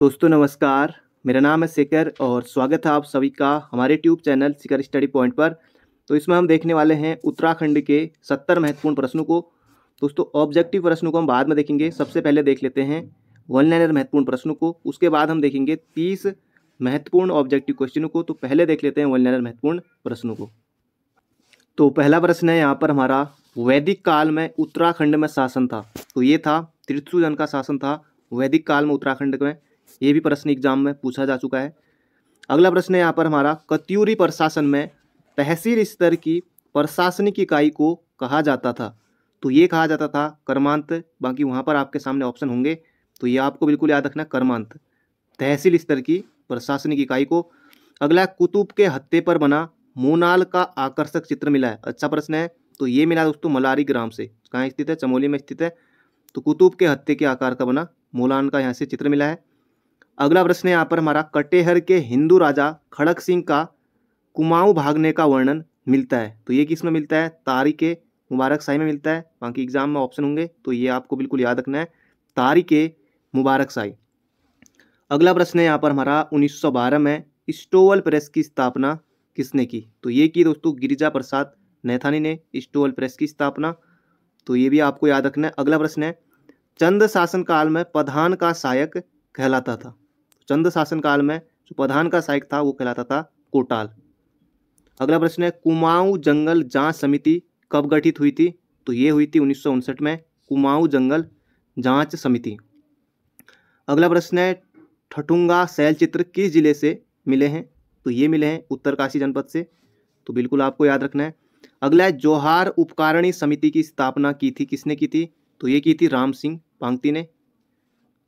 दोस्तों, नमस्कार। मेरा नाम है शेखर और स्वागत है आप सभी का हमारे tube channel Shikhar study point पर। तो इसमें हम देखने वाले हैं उत्तराखंड के सत्तर महत्वपूर्ण प्रश्नों को। दोस्तों ऑब्जेक्टिव प्रश्नों को हम बाद में देखेंगे। सबसे पहले देख लेते हैं वन लाइनर महत्वपूर्ण प्रश्नों को। उसके बाद हम देखेंगे तीस महत्वपूर्ण ऑब्जेक्टिव क्वेश्चनों को। तो पहले देख लेते हैं वन लाइनर महत्वपूर्ण प्रश्नों को। तो पहला प्रश्न है यहाँ पर हमारा, वैदिक काल में उत्तराखंड में शासन था। तो ये था त्रिशुजन का शासन था वैदिक काल में उत्तराखंड में। ये भी प्रश्न एग्ज़ाम में पूछा जा चुका है। अगला प्रश्न है यहाँ पर हमारा, कत्यूरी प्रशासन में तहसील स्तर की प्रशासनिक इकाई को कहा जाता था। तो ये कहा जाता था कर्मांत, बाकी वहाँ पर आपके सामने ऑप्शन होंगे। तो ये आपको बिल्कुल याद रखना कर्मांत। तहसील स्तर की प्रशासनिक इकाई को। अगला, कुतुब के हत्ते पर बना मोनाल का आकर्षक चित्र मिला है। अच्छा प्रश्न है तो ये मिला दोस्तों मलारी ग्राम से। कहाँ स्थित है? चमोली में स्थित है। तो कुतुब के हत्ते के आकार का बना मोलान का यहाँ से चित्र मिला है। अगला प्रश्न यहाँ पर हमारा, कटेहर के हिंदू राजा खड़क सिंह का कुमाऊं भागने का वर्णन मिलता है। तो ये किसमें मिलता है? तारीख मुबारक शाही में मिलता है। बाकी एग्ज़ाम में ऑप्शन होंगे तो ये आपको बिल्कुल याद रखना है। तारीख मुबारक शाही अगला प्रश्न है यहाँ पर हमारा 1912 में स्टोवल प्रेस की स्थापना किसने की? तो ये की दोस्तों, गिरिजा प्रसाद नैथानी ने स्टोवल प्रेस की स्थापना। तो ये भी आपको याद रखना है। अगला प्रश्न है, चंद शासन काल में प्रधान का सहायक कहलाता था। चंद शासन काल में जो प्रधान का सहायक था, वो कहलाता था कोटाल। अगला प्रश्न है, कुमाऊं जंगल जाँच समिति कब गठित हुई थी? तो ये हुई थी उन्नीस सौ उनसठ में, कुमाऊं जंगल जाँच समिति। अगला प्रश्न है, ठठुंगा शैल चित्र किस ज़िले से मिले हैं? तो ये मिले हैं उत्तरकाशी जनपद से तो बिल्कुल आपको याद रखना है। अगला है, जोहार उपकारणी समिति की स्थापना की थी, किसने की थी? तो ये की थी राम सिंह पांगती ने।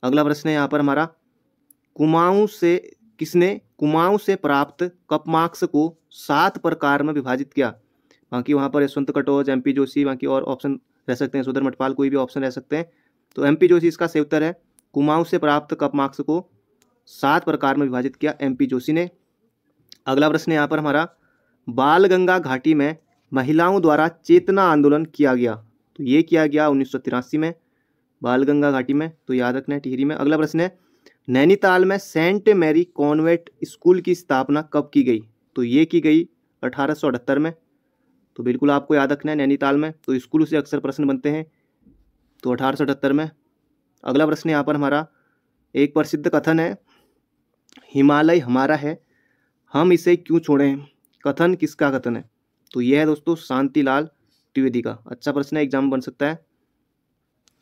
अगला प्रश्न है यहाँ पर हमारा कुमाऊं से, किसने कुमाऊं से प्राप्त कपमार्क्स को सात प्रकार में विभाजित किया। बाकी वहाँ पर यशवंत कटोच एम पी जोशी, बाकी और ऑप्शन रह सकते हैं। सुधर मठपाल, कोई भी ऑप्शन रह सकते हैं। तो एम पी जोशी इसका सही उत्तर है। कुमाऊं से प्राप्त कपमार्क्स को सात प्रकार में विभाजित किया एम पी जोशी ने। अगला प्रश्न यहाँ पर हमारा। बाल गंगा घाटी में महिलाओं द्वारा चेतना आंदोलन किया गया। तो ये किया गया उन्नीस सौ तिरासी में, बाल गंगा घाटी में तो याद रखना है टिहरी में। अगला प्रश्न है नैनीताल में सेंट मैरी कॉन्वेंट स्कूल की स्थापना कब की गई? तो ये की गई अठारह सौ अठहत्तर में। तो बिल्कुल आपको याद रखना है नैनीताल में। तो स्कूल से अक्सर प्रश्न बनते हैं। तो अठारह सौ अठहत्तर में। अगला प्रश्न यहाँ पर हमारा, एक प्रसिद्ध कथन है, हिमालय हमारा है, हम इसे क्यों छोड़ें? कथन किसका कथन है? तो यह है दोस्तों शांतिलाल त्रिवेदी का। अच्छा प्रश्न एग्ज़ाम बन सकता है।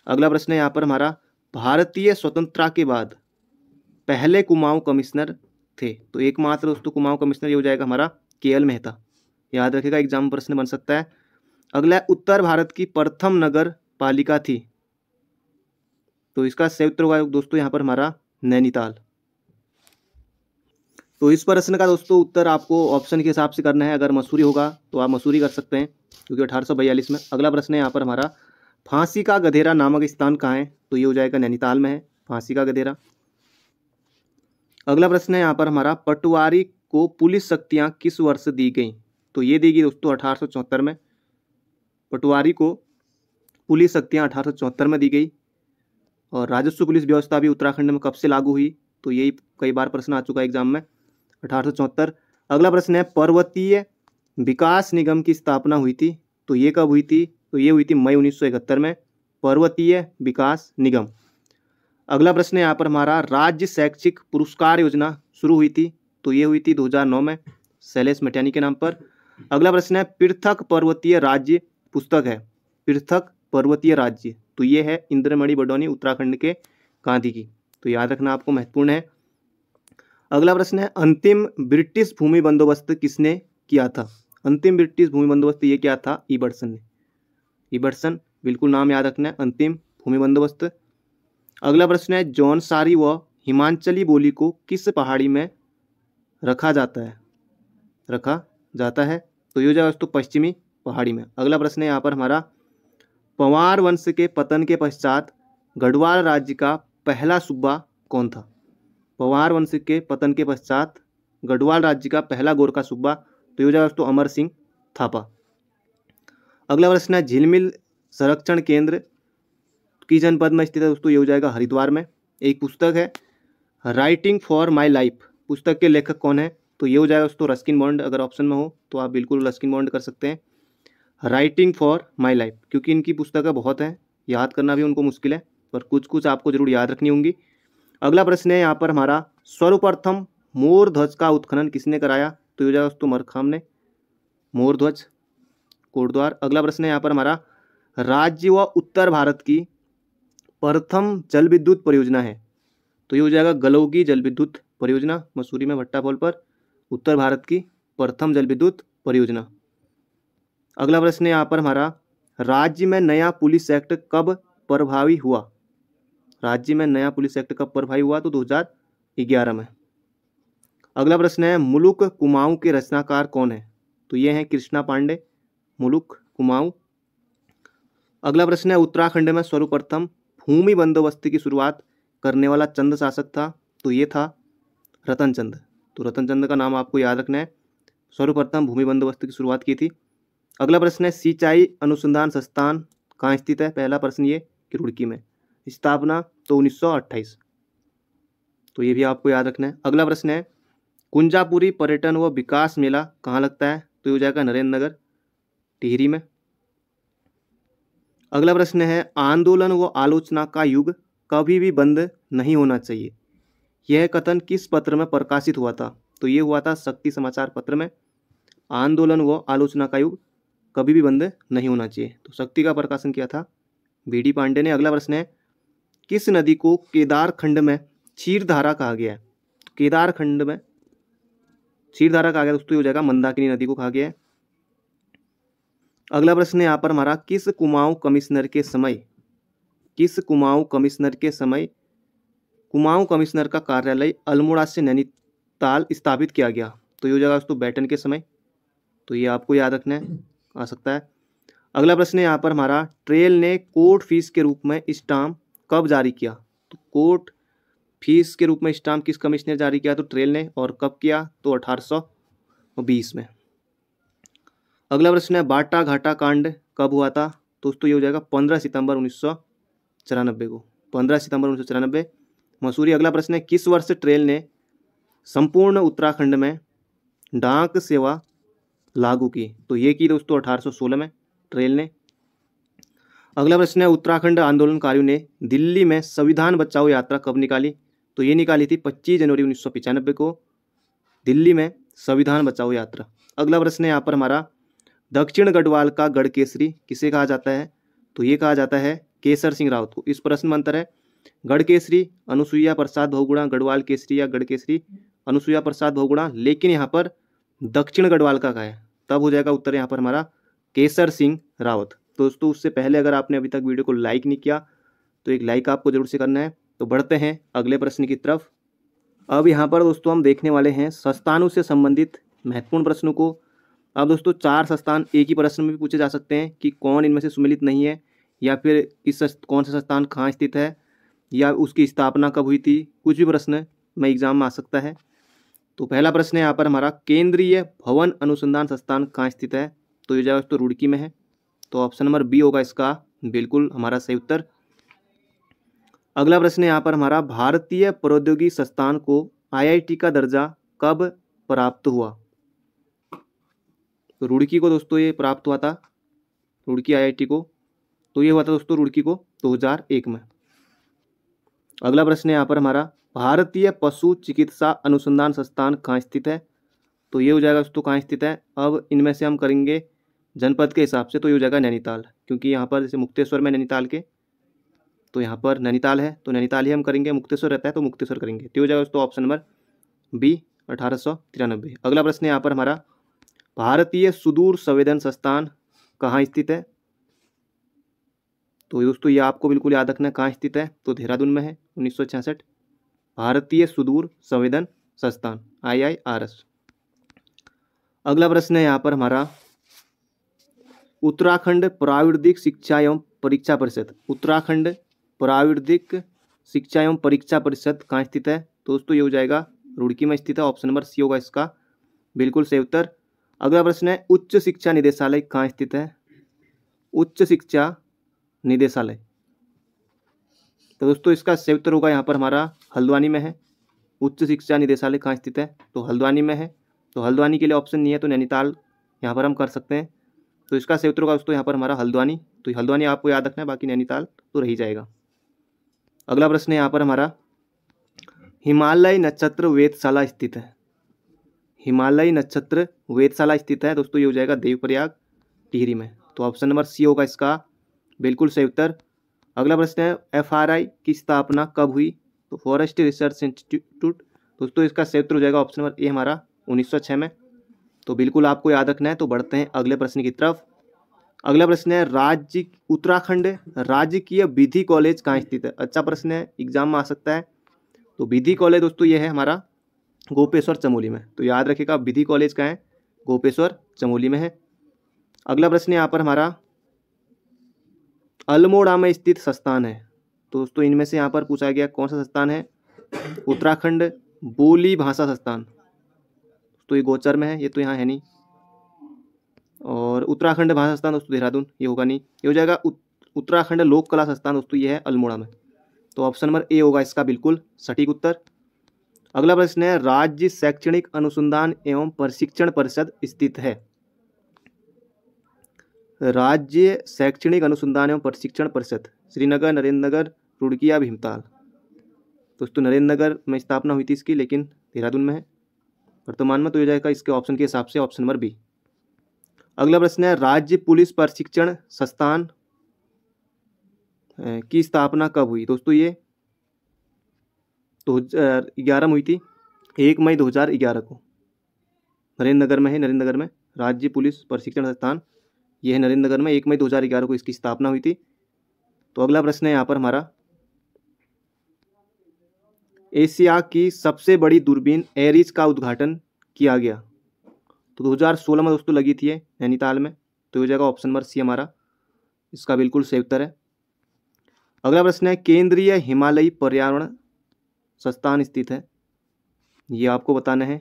अगला प्रश्न है यहाँ पर हमारा, भारतीय स्वतंत्रता के बाद पहले कुमाऊं कमिश्नर थे तो एकमात्र दोस्तों कुमाऊं कमिश्नर ये हो जाएगा हमारा के एल मेहता। याद रखेगा, एग्ज़ाम प्रश्न बन सकता है। अगला, उत्तर भारत की प्रथम नगर पालिका थी। तो इसका सही उत्तर होगा, दोस्तों, यहाँ पर हमारा नैनीताल। तो इस प्रश्न का दोस्तों उत्तर आपको ऑप्शन के हिसाब से करना है, अगर मसूरी होगा तो आप मसूरी कर सकते हैं, क्योंकि अठारह सौ बयालीस में। अगला प्रश्न है यहाँ पर हमारा, फांसी का गधेरा नामक स्थान कहाँ है? तो ये हो जाएगा नैनीताल में है, फांसी का गधेरा। अगला प्रश्न है यहाँ पर हमारा पटवारी को पुलिस शक्तियाँ किस वर्ष दी गई? तो ये दी गई दोस्तों अठारह सौ चौहत्तर में। पटवारी को पुलिस शक्तियाँ अठारह सौ चौहत्तर में दी गई। और राजस्व पुलिस व्यवस्था भी उत्तराखंड में कब से लागू हुई? तो यही कई बार प्रश्न आ चुका है एग्ज़ाम में। अठारह सौ चौहत्तर। अगला प्रश्न है, पर्वतीय विकास निगम की स्थापना हुई थी। तो ये कब हुई थी? तो ये हुई थी मई उन्नीस सौ इकहत्तर में। पर्वतीय विकास निगम। अगला प्रश्न यहाँ पर हमारा, राज्य शैक्षिक पुरस्कार योजना शुरू हुई थी तो ये हुई थी 2009 में, शैलेश मटियानी के नाम पर। अगला प्रश्न है, पृथक पर्वतीय राज्य पुस्तक है, पृथक पर्वतीय राज्य तो ये है इंद्रमणि बडोनी उत्तराखंड के गांधी की तो याद रखना आपको महत्वपूर्ण है। अगला प्रश्न है, अंतिम ब्रिटिश भूमि बंदोबस्त किसने किया था? अंतिम ब्रिटिश भूमि बंदोबस्त ये क्या था? ईबर्सन ने। ईबर्सन बिल्कुल नाम याद रखना है, अंतिम भूमि बंदोबस्त अगला प्रश्न है, जौन सारी व हिमांचली बोली को किस पहाड़ी में रखा जाता है? रखा जाता है तो ये जाएगा दोस्तों पश्चिमी पहाड़ी में। अगला प्रश्न है, यहाँ पर हमारा, पवार वंश के पतन के पश्चात गढ़वाल राज्य का पहला सूबा कौन था? पवार वंश के पतन के पश्चात गढ़वाल राज्य का पहला गोरखा सूबा तो ये जाएगा दोस्तों अमर सिंह थापा। अगला प्रश्न है झिलमिल संरक्षण केंद्र किस जनपद में स्थित है, दोस्तों, ये हो जाएगा हरिद्वार में। एक पुस्तक है राइटिंग फॉर माई लाइफ पुस्तक के लेखक कौन है? तो ये हो जाएगा, दोस्तों, रस्किन बॉन्ड, अगर ऑप्शन में हो तो आप बिल्कुल रस्किन बॉन्ड कर सकते हैं। राइटिंग फॉर माई लाइफ क्योंकि इनकी पुस्तकें बहुत हैं, याद करना भी उनको मुश्किल है, पर कुछ कुछ आपको ज़रूर याद रखनी होंगी। अगला प्रश्न है, यहाँ पर हमारा, सर्वप्रथम मोर ध्वज का उत्खनन किसने कराया? तो ये हो जाएगा, दोस्तों मरखाम ने। मोर ध्वज कोटद्वार। अगला प्रश्न है, यहाँ पर हमारा, राज्य व उत्तर भारत की प्रथम जल विद्युत परियोजना है। तो ये हो जाएगा गलौगी जल विद्युत परियोजना, मसूरी में भट्टा पर। उत्तर भारत की प्रथम जल विद्युत परियोजना। अगला प्रश्न यहाँ पर हमारा, राज्य में नया पुलिस एक्ट कब प्रभावी हुआ? राज्य में नया पुलिस एक्ट कब प्रभावी हुआ? तो 2011 में। अगला प्रश्न है, मुलुक कुमाऊं के रचनाकार कौन है? तो ये हैं कृष्णा पांडे, मुलुक कुमाऊं। अगला प्रश्न है, उत्तराखंड में सर्वप्रथम भूमि बंदोबस्ती की शुरुआत करने वाला चंद शासक था तो ये था रतन चंद तो रतन चंद का नाम आपको याद रखना है। सर्वप्रथम भूमि बंदोबस्ती की शुरुआत की थी। अगला प्रश्न है, सिंचाई अनुसंधान संस्थान कहाँ स्थित है? पहला प्रश्न ये कि रुड़की में। स्थापना तो 1928 तो ये भी आपको याद रखना है। अगला प्रश्न है, कुंजापुरी पर्यटन व विकास मेला कहाँ लगता है? तो ये हो जाएगा नरेंद्र नगर, टिहरी में। अगला प्रश्न है, आंदोलन व आलोचना का युग कभी भी बंद नहीं होना चाहिए। यह कथन किस पत्र में प्रकाशित हुआ था? तो ये हुआ था शक्ति समाचार पत्र में, आंदोलन व आलोचना का युग कभी भी बंद नहीं होना चाहिए। तो शक्ति का प्रकाशन किया था बी डी पांडे ने। अगला प्रश्न है, किस नदी को केदार खंड में क्षीरधारा कहा गया है? केदार खंड में क्षीरधारा कहा गया दोस्तों हो जाएगा मंदाकिनी नदी को कहा गया है। अगला प्रश्न यहाँ पर हमारा, किस कुमाऊं कमिश्नर के समय, किस कुमाऊं कमिश्नर के समय, कुमाऊं कमिश्नर का कार्यालय अल्मोड़ा से नैनीताल स्थापित किया गया? तो ये हो जाएगा दोस्तों बैटन के समय। तो ये आपको याद रखना है, आ सकता है। अगला प्रश्न यहाँ पर हमारा, ट्रेल ने कोर्ट फ़ीस के रूप में स्टाम्प कब जारी किया? तो कोर्ट फ़ीस के रूप में स्टाम्प किस कमिश्नर जारी किया? तो ट्रेल ने, और कब किया? तो अठारह सौ बीस में। अगला प्रश्न है, बाटा घाटा कांड कब हुआ था? दोस्तों ये हो जाएगा पंद्रह सितंबर उन्नीस सौ चौरानबे को। पंद्रह सितंबर उन्नीस सौ चौरानबे मसूरी, अगला प्रश्न है, किस वर्ष ट्रेल ने संपूर्ण उत्तराखंड में डाक सेवा लागू की? तो ये की दोस्तों 1816 में ट्रेल ने। अगला प्रश्न है, उत्तराखंड आंदोलनकारियों ने दिल्ली में संविधान बचाओ यात्रा कब निकाली? तो ये निकाली थी 25 जनवरी उन्नीस को, दिल्ली में संविधान बचाओ यात्रा। अगला प्रश्न है, यहाँ पर हमारा दक्षिण गढ़वाल का गढ़ केसरी किसे कहा जाता है? तो ये कहा जाता है केसर सिंह रावत को। इस प्रश्न में अंतर है गढ़ केसरी अनुसुईया प्रसाद बहुगुणा, गढ़वाल केसरी या गढ़ केसरी अनुसुईया प्रसाद बहुगुणा, लेकिन यहाँ पर दक्षिण गढ़वाल का कहा है। तब हो जाएगा उत्तर यहाँ पर हमारा केसर सिंह रावत दोस्तों, उससे पहले अगर आपने अभी तक वीडियो को लाइक नहीं किया तो एक लाइक आपको ज़रूर से करना है। तो बढ़ते हैं अगले प्रश्न की तरफ़। अब यहाँ पर दोस्तों हम देखने वाले हैं संस्थानों से संबंधित महत्वपूर्ण प्रश्नों को। अब दोस्तों, चार संस्थान एक ही प्रश्न में भी पूछे जा सकते हैं कि कौन इनमें से सुमिलित नहीं है, या फिर इस कौन सा संस्थान कहाँ स्थित है, या उसकी स्थापना कब हुई थी, कुछ भी प्रश्न में एग्ज़ाम में आ सकता है। तो पहला प्रश्न यहाँ पर हमारा, केंद्रीय भवन अनुसंधान संस्थान कहाँ स्थित है? तो ये जाएगा तो रुड़की में है। तो ऑप्शन नंबर बी होगा इसका, बिल्कुल हमारा सही उत्तर। अगला प्रश्न यहाँ पर हमारा, भारतीय प्रौद्योगिकी संस्थान को आईआईटी का दर्जा कब प्राप्त हुआ? तो रुड़की को दोस्तों ये प्राप्त हुआ था, रुड़की आईआईटी को। तो ये हुआ था दोस्तों रुड़की को 2001 में। अगला प्रश्न है यहाँ पर हमारा, भारतीय पशु चिकित्सा अनुसंधान संस्थान कहाँ स्थित है? तो ये हो जाएगा दोस्तों कहाँ स्थित है? अब इनमें से हम करेंगे जनपद के हिसाब से तो ये हो जाएगा नैनीताल, क्योंकि यहाँ पर जैसे मुक्तेश्वर में नैनीताल के तो यहाँ पर नैनीताल है तो नैनीताल ही हम करेंगे, मुक्तेश्वर रहता है तो मुक्तेश्वर करेंगे। तो हो जाएगा दोस्तों ऑप्शन नंबर बी अठारह सौ तिरानबे अगला प्रश्न यहाँ पर हमारा भारतीय सुदूर संवेदन संस्थान कहाँ स्थित है? तो दोस्तों, ये आपको बिल्कुल याद रखना कहाँ स्थित है। तो देहरादून में है, उन्नीस सौ छियासठ। भारतीय सुदूर संवेदन संस्थान आई आई आर एस अगला प्रश्न है यहाँ पर हमारा। उत्तराखंड प्राविधिक शिक्षा एवं परीक्षा परिषद, उत्तराखंड प्राविधिक शिक्षा एवं परीक्षा परिषद कहाँ स्थित है? तो दोस्तों, ये हो जाएगा रुड़की में स्थित है, ऑप्शन नंबर सी होगा इसका। बिल्कुल सही उत्तर अगला प्रश्न है, उच्च शिक्षा निदेशालय कहाँ स्थित है? उच्च शिक्षा निदेशालय। तो दोस्तों, इसका उत्तर होगा यहाँ पर हमारा हल्द्वानी में है। उच्च शिक्षा निदेशालय कहाँ स्थित है? तो हल्द्वानी में है। तो हल्द्वानी के लिए ऑप्शन नहीं है तो नैनीताल यहाँ पर हम कर सकते हैं। तो इसका सेव होगा दोस्तों, यहाँ पर हमारा हल्द्वानी। तो हल्द्वानी आपको याद रखना है, बाकी नैनीताल तो रही जाएगा। अगला प्रश्न है, यहाँ पर हमारा हिमालय नक्षत्र वेदशाला स्थित है। हिमालय नक्षत्र वेदशाला स्थित है। दोस्तों, ये हो जाएगा देवप्रयाग टिहरी में। तो ऑप्शन नंबर सी होगा इसका। बिल्कुल सही उत्तर। अगला प्रश्न है, एफआरआई की स्थापना कब हुई? तो फॉरेस्ट रिसर्च इंस्टीट्यूट। दोस्तों, इसका सही उत्तर हो जाएगा ऑप्शन नंबर ए हमारा 1906 में। तो बिल्कुल आपको याद रखना है तो बढ़ते हैं अगले प्रश्न की तरफ़। अगला प्रश्न है, राज्य, उत्तराखंड राजकीय विधि कॉलेज कहाँ स्थित है? अच्छा प्रश्न है, एग्ज़ाम में आ सकता है। तो विधि कॉलेज दोस्तों, ये है हमारा गोपेश्वर चमोली में। तो याद रखिएगा विधि कॉलेज का है, गोपेश्वर चमोली में है। अगला प्रश्न यहाँ पर हमारा, अल्मोड़ा में स्थित संस्थान है। तो दोस्तों, इनमें से यहाँ पर पूछा गया, कौन सा संस्थान है? उत्तराखंड बोली भाषा संस्थान। तो ये गोचर में है, ये तो यहाँ है नहीं। और उत्तराखंड भाषा संस्थान, दोस्तों, देहरादून, ये होगा नहीं। ये हो जाएगा उत्तराखंड लोक कला संस्थान, दोस्तों, ये है अल्मोड़ा में। तो ऑप्शन नंबर ए होगा इसका, बिल्कुल सटीक उत्तर। अगला प्रश्न है, राज्य शैक्षणिक अनुसंधान एवं प्रशिक्षण परिषद स्थित है। राज्य शैक्षणिक अनुसंधान एवं प्रशिक्षण परिषद, श्रीनगर नरेंद्र नगर रुड़किया भीमताल? दोस्तों नरेंद्र नगर में स्थापना हुई थी इसकी, लेकिन देहरादून में है। वर्तमान में तो हो जाएगा इसके ऑप्शन के हिसाब से ऑप्शन नंबर बी अगला प्रश्न है, राज्य पुलिस प्रशिक्षण संस्थान की स्थापना कब हुई? दोस्तों, ये दो हज़ार ग्यारह में हुई थी। एक मई दो हज़ार ग्यारह को। नरेंद्र नगर में है नरेंद्र नगर में। राज्य पुलिस प्रशिक्षण संस्थान, ये है नरेंद्र नगर में। एक मई दो हज़ार ग्यारह को इसकी स्थापना हुई थी। तो अगला प्रश्न है यहाँ पर हमारा। एशिया की सबसे बड़ी दूरबीन एरिज का उद्घाटन किया गया। तो 2016 में दोस्तों लगी थी नैनीताल में। तो हो जाएगा ऑप्शन नंबर सी हमारा। इसका बिल्कुल सही उत्तर है। अगला प्रश्न है, केंद्रीय हिमालयी पर्यावरण संस्थान स्थित है। ये आपको बताना है।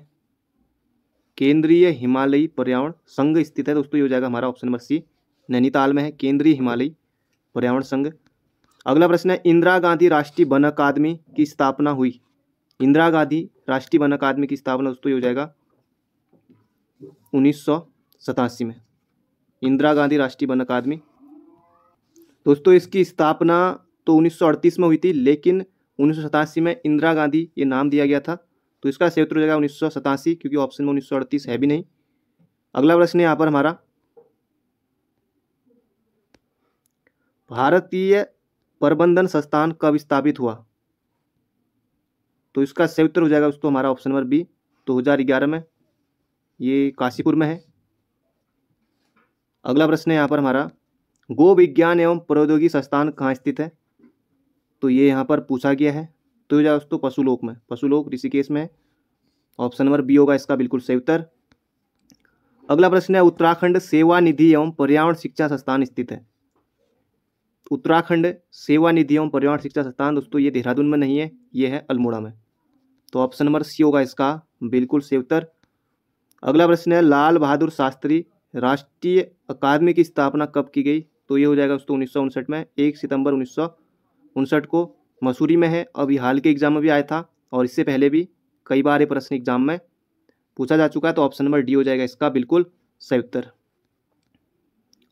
केंद्रीय हिमालयी पर्यावरण संघ स्थित है। दोस्तों, ये हो जाएगा हमारा ऑप्शन नंबर सी नैनीताल में है, केंद्रीय हिमालयी पर्यावरण संघ। अगला प्रश्न है, इंदिरा गांधी राष्ट्रीय वन अकादमी की स्थापना हुई। इंदिरा गांधी राष्ट्रीय वन अकादमी की स्थापना दोस्तों, ये हो जाएगा उन्नीस सौ सतासी में। इंदिरा गांधी राष्ट्रीय वन अकादमी। दोस्तों, इसकी स्थापना तो उन्नीस सौ अड़तीस में हुई थी, लेकिन उन्नीस सौ सतासी में इंदिरा गांधी ये नाम दिया गया था तो इसका उत्तर हो जाएगा उन्नीस सौ सतासी, क्योंकि ऑप्शन में उन्नीस सौ अड़तीस है भी नहीं। अगला प्रश्न यहाँ पर हमारा। भारतीय प्रबंधन संस्थान कब स्थापित हुआ? तो इसका उत्तर हो जाएगा उसको हमारा ऑप्शन नंबर बी दो हज़ार ग्यारह में। ये काशीपुर में है। अगला प्रश्न है यहाँ पर हमारा, गो विज्ञान एवं प्रौद्योगिकी संस्थान कहाँ स्थित है? तो ये यहाँ पर पूछा गया है। तो जाए दोस्तों पशुलोक में। पशुलोक ऋषिकेश में ऑप्शन नंबर बी होगा इसका बिल्कुल सही उत्तर। अगला प्रश्न है, उत्तराखंड सेवा निधि एवं पर्यावरण शिक्षा संस्थान स्थित है। उत्तराखंड सेवा निधि एवं पर्यावरण शिक्षा संस्थान दोस्तों ये देहरादून में नहीं है, ये है अल्मोड़ा में। तो ऑप्शन नंबर सी होगा इसका बिल्कुल सही उत्तर। अगला प्रश्न है, लाल बहादुर शास्त्री राष्ट्रीय अकादमी की स्थापना कब की गई? तो ये हो जाएगा दोस्तों उन्नीस सौ उनसठ में, एक सितंबर उन्नीस को मसूरी में है। अभी हाल के एग्ज़ाम में भी आया था और इससे पहले भी कई बार ये प्रश्न एग्ज़ाम में पूछा जा चुका है तो ऑप्शन नंबर डी हो जाएगा इसका, बिल्कुल सही उत्तर।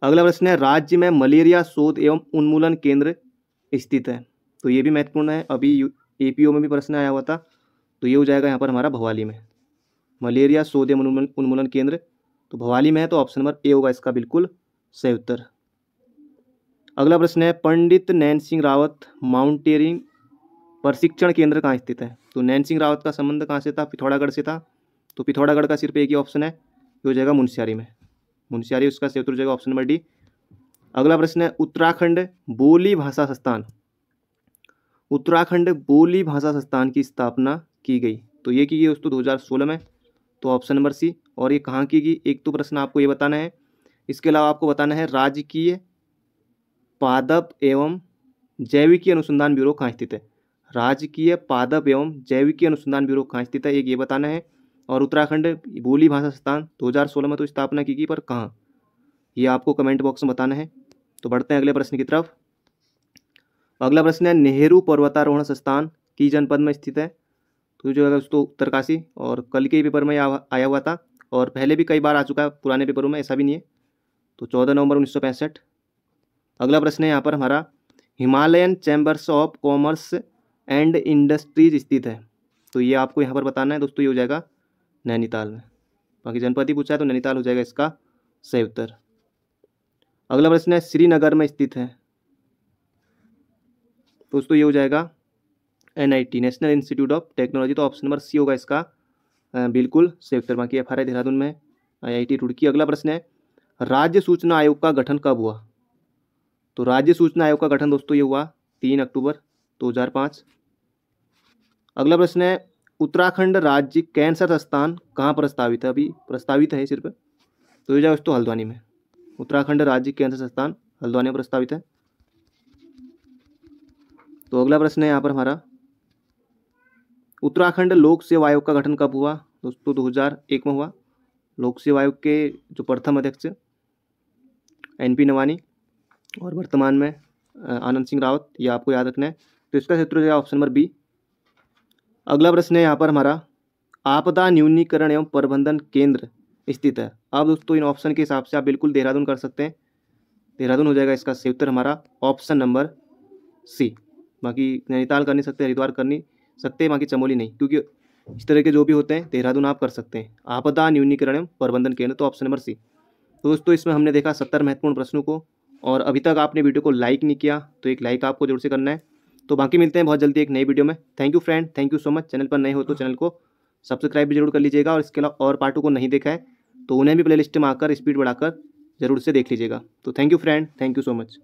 अगला प्रश्न है, राज्य में मलेरिया शोध एवं उन्मूलन केंद्र स्थित है। तो ये भी महत्वपूर्ण है। अभी ए में भी प्रश्न आया हुआ था तो ये हो जाएगा यहाँ पर हमारा भवाली में। मलेरिया शोध एवं उन्मूलन केंद्र तो भवाली में है तो ऑप्शन नंबर ए होगा इसका, बिल्कुल सही उत्तर। अगला प्रश्न है, पंडित नैन सिंह रावत माउंटेरिंग प्रशिक्षण केंद्र कहाँ स्थित है? तो नैन सिंह रावत का संबंध कहाँ से था? पिथौरागढ़ से था। तो पिथौरागढ़ का सिर्फ़ एक ही ऑप्शन है, ये हो जाएगा मुंशियारी में। मुंशियारी, उसका से उत्तर हो जाएगा ऑप्शन नंबर डी अगला प्रश्न है, उत्तराखंड बोली भाषा संस्थान। उत्तराखंड बोली भाषा संस्थान की स्थापना की गई। तो ये की गई दोस्तों 2016 में। तो ऑप्शन नंबर सी और ये कहाँ की गई? एक तो प्रश्न आपको ये बताना है। इसके अलावा आपको बताना है, राजकीय पादप एवं जैविकी अनुसंधान ब्यूरो कहाँ स्थित है? राजकीय पादप एवं जैविकी अनुसंधान ब्यूरो कहाँ स्थित है? एक ये बताना है। और उत्तराखंड बोली भाषा संस्थान 2016 में तो स्थापना की गई, पर कहाँ? ये आपको कमेंट बॉक्स में बताना है। तो बढ़ते हैं अगले प्रश्न की तरफ़। अगला प्रश्न है, नेहरू पर्वतारोहण संस्थान की जनपद में स्थित है? तो जो है दोस्तों उत्तरकाशी और कल के पेपर में आया हुआ था, और पहले भी कई बार आ चुका है, पुराने पेपरों में, ऐसा भी नहीं है। तो चौदह नवंबर उन्नीस अगला प्रश्न है यहाँ पर हमारा। Himalayan chambers of commerce and industries स्थित है। तो ये आपको यहाँ पर बताना है दोस्तों, ये हो जाएगा नैनीताल में। बाकी जनपद ही पूछा है तो नैनीताल हो जाएगा इसका सही उत्तर। अगला प्रश्न है, श्रीनगर में स्थित है। दोस्तों, ये हो जाएगा N I T national institute of technology. तो ऑप्शन नंबर सी होगा इसका। बिल्कुल सही उत्तर। बाकी एफ़ आर देहरादून में टी रुड़की। अगला प्रश्न है, राज्य सूचना आयोग का गठन कब हुआ? तो राज्य सूचना आयोग का गठन दोस्तों ये हुआ तीन अक्टूबर दो हज़ार पाँच। अगला प्रश्न है, उत्तराखंड राज्य कैंसर संस्थान कहाँ प्रस्तावित है? अभी प्रस्तावित है सिर्फ़। तो ये जाए दोस्तों हल्द्वानी में। उत्तराखंड राज्य कैंसर संस्थान हल्द्वानी में प्रस्तावित है। तो अगला प्रश्न है यहाँ पर हमारा, उत्तराखंड लोक सेवा आयोग का गठन कब हुआ? दोस्तों दो हज़ार एक में हुआ। लोक सेवा आयोग के जो प्रथम अध्यक्ष एन पी नवानी और वर्तमान में आनंद सिंह रावत, ये आपको याद रखना है। तो इसका क्षेत्र हो जाएगा ऑप्शन नंबर बी अगला प्रश्न है यहाँ पर हमारा, आपदा न्यूनीकरण एवं प्रबंधन केंद्र स्थित है। अब दोस्तों, इन ऑप्शन के हिसाब से आप बिल्कुल देहरादून कर सकते हैं। देहरादून हो जाएगा इसका सही उत्तर हमारा ऑप्शन नंबर सी बाकी नैनीताल कर नहीं सकते, हरिद्वार कर नहीं सकते, बाकी चमोली नहीं। क्योंकि इस तरह के जो भी होते हैं, देहरादून आप कर सकते हैं। आपदा न्यूनीकरण एवं प्रबंधन केंद्र तो ऑप्शन नंबर सी तो दोस्तों, इसमें हमने देखा सत्तर महत्वपूर्ण प्रश्नों को और अभी तक आपने वीडियो को लाइक नहीं किया तो एक लाइक आपको ज़रूर से करना है। तो बाकी मिलते हैं बहुत जल्दी एक नई वीडियो में। Thank you friend thank you so much channel पर नए हो तो चैनल को सब्सक्राइब भी ज़रूर कर लीजिएगा और इसके अलावा और पार्टों को नहीं देखा है तो उन्हें भी प्ले लिस्ट में आकर स्पीड बढ़ाकर ज़रूर से देख लीजिएगा। तो thank you friend thank you so much